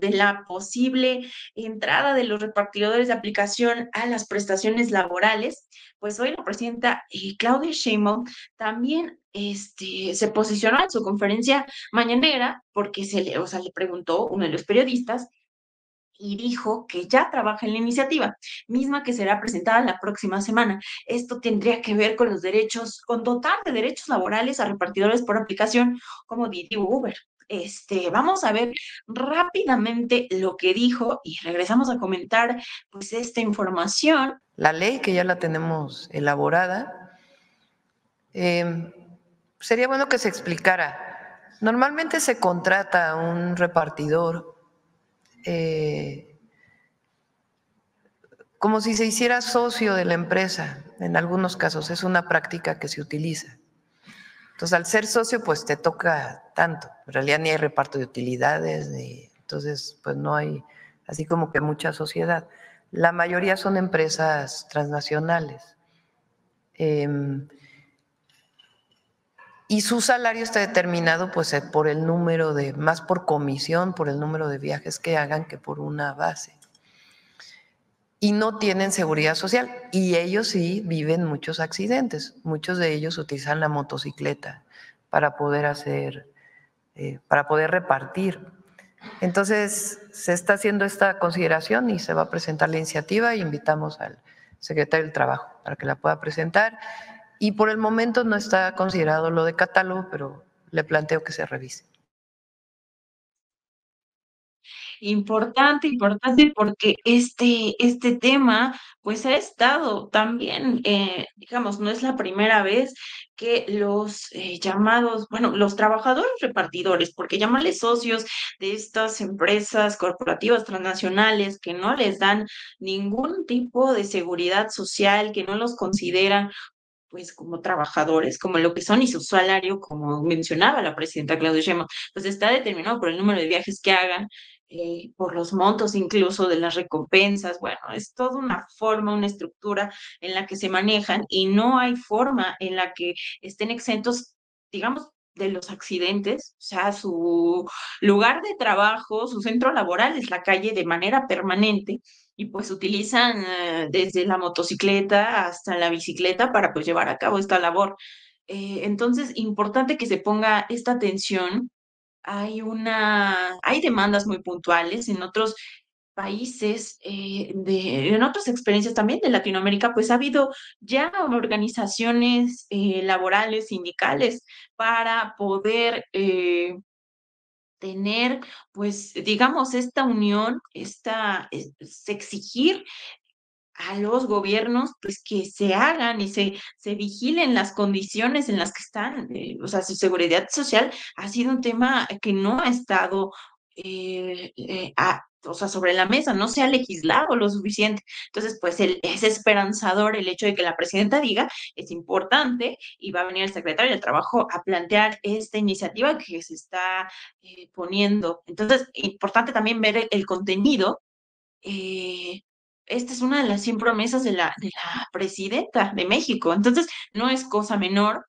de la posible entrada de los repartidores de aplicación a las prestaciones laborales, pues hoy la presidenta eh, Claudia Sheinbaum también este, se posicionó en su conferencia mañanera porque se le, o sea, le preguntó uno de los periodistas y dijo que ya trabaja en la iniciativa, misma que será presentada la próxima semana. Esto tendría que ver con los derechos, con dotar de derechos laborales a repartidores por aplicación como Didi Uber. Este, vamos a ver rápidamente lo que dijo y regresamos a comentar pues esta información. La ley que ya la tenemos elaborada, em, sería bueno que se explicara. Normalmente se contrata a un repartidor eh, como si se hiciera socio de la empresa, en algunos casos es una práctica que se utiliza. Entonces, al ser socio, pues te toca tanto. En realidad ni hay reparto de utilidades, ni, entonces, pues no hay así como que mucha sociedad. La mayoría son empresas transnacionales. Em, y su salario está determinado pues eh, por el número de, más por comisión, por el número de viajes que hagan que por una base. Y no tienen seguridad social. Y ellos sí viven muchos accidentes. Muchos de ellos utilizan la motocicleta para poder hacer, eh, para poder repartir. Entonces, se está haciendo esta consideración y se va a presentar la iniciativa y invitamos al secretario del Trabajo para que la pueda presentar y por el momento no está considerado lo de catálogo, pero le planteo que se revise. Importante, importante, porque este, este tema, pues ha estado también, eh, digamos, no es la primera vez que los eh, llamados, bueno, los trabajadores repartidores, porque llamarle socios de estas empresas corporativas transnacionales que no les dan ningún tipo de seguridad social, que no los consideran pues como trabajadores, como lo que son y su salario, como mencionaba la presidenta Claudia Sheinbaum, pues está determinado por el número de viajes que hagan, eh, por los montos incluso de las recompensas, bueno, es toda una forma, una estructura en la que se manejan y no hay forma en la que estén exentos, digamos, de los accidentes, o sea, su lugar de trabajo, su centro laboral es la calle de manera permanente y pues utilizan eh, desde la motocicleta hasta la bicicleta para pues llevar a cabo esta labor. Eh, entonces, importante que se ponga esta atención. Hay una, hay demandas muy puntuales en otros países, eh, de, en otras experiencias también de Latinoamérica, pues ha habido ya organizaciones laborales, sindicales, para poder tener, pues, digamos, esta unión, esta, exigir a los gobiernos, pues, que se hagan y se, se vigilen las condiciones en las que están, eh, o sea, su seguridad social ha sido un tema que no ha estado eh, eh, o sea, sobre la mesa, no se ha legislado lo suficiente. Entonces, pues es esperanzador el hecho de que la presidenta diga, es importante y va a venir el secretario del Trabajo a plantear esta iniciativa que se está eh, poniendo. Entonces, importante también ver el, contenido. Eh, esta es una de las 100 promesas de la, de la presidenta de México. Entonces, no es cosa menor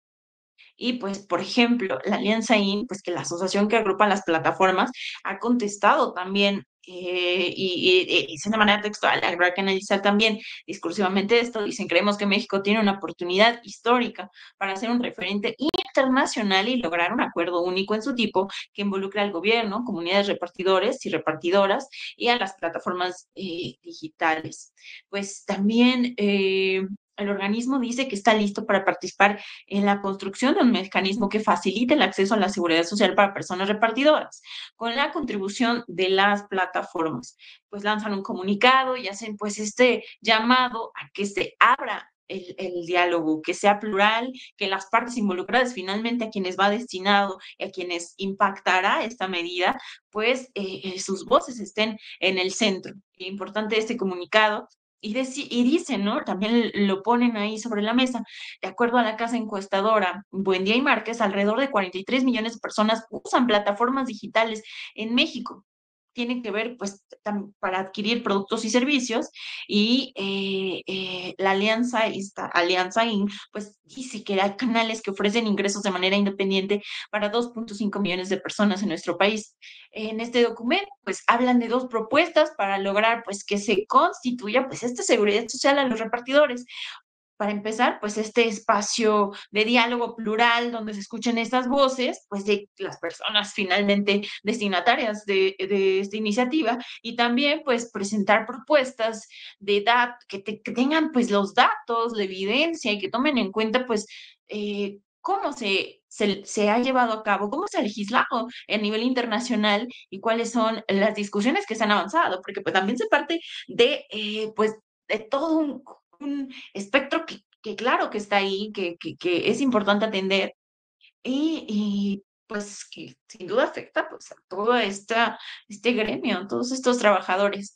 y pues, por ejemplo, la Alianza IN, pues que la asociación que agrupa las plataformas, ha contestado también eh, y, y, dicen de manera textual, habrá que analizar también discursivamente esto, dicen, creemos que México tiene una oportunidad histórica para ser un referente internacional y lograr un acuerdo único en su tipo que involucre al gobierno, comunidades repartidores y repartidoras y a las plataformas eh, digitales. Pues también eh, el organismo dice que está listo para participar en la construcción de un mecanismo que facilite el acceso a la seguridad social para personas repartidoras, con la contribución de las plataformas. Pues lanzan un comunicado y hacen pues este llamado a que se abra el, diálogo, que sea plural, que las partes involucradas, finalmente a quienes va destinado a quienes impactará esta medida, pues eh, eh, sus voces estén en el centro. Importante este comunicado y, y dicen, ¿no? También lo ponen ahí sobre la mesa. De acuerdo a la casa encuestadora Buendía y Márquez, alrededor de 43 millones de personas usan plataformas digitales en México. Tiene que ver, pues, para adquirir productos y servicios, y, eh, eh, la alianza, esta alianza Inc., pues, dice que hay canales que ofrecen ingresos de manera independiente para 2.5 millones de personas en nuestro país. En este documento, pues, hablan de 2 propuestas para lograr, pues, que se constituya, pues, esta seguridad social a los repartidores. Para empezar, pues, este espacio de diálogo plural donde se escuchen estas voces, pues, de las personas finalmente destinatarias de esta iniciativa, y también, pues, presentar propuestas de dat que te que tengan, pues, los datos, la evidencia y que tomen en cuenta, pues, eh, cómo se se se ha llevado a cabo, cómo se ha legislado a nivel internacional y cuáles son las discusiones que se han avanzado, porque, pues, también se parte de, eh, pues, de todo un un espectro que claro que está ahí, que que es importante atender, y y, pues, que sin duda afecta, pues, a toda esta este gremio, a todos estos trabajadores.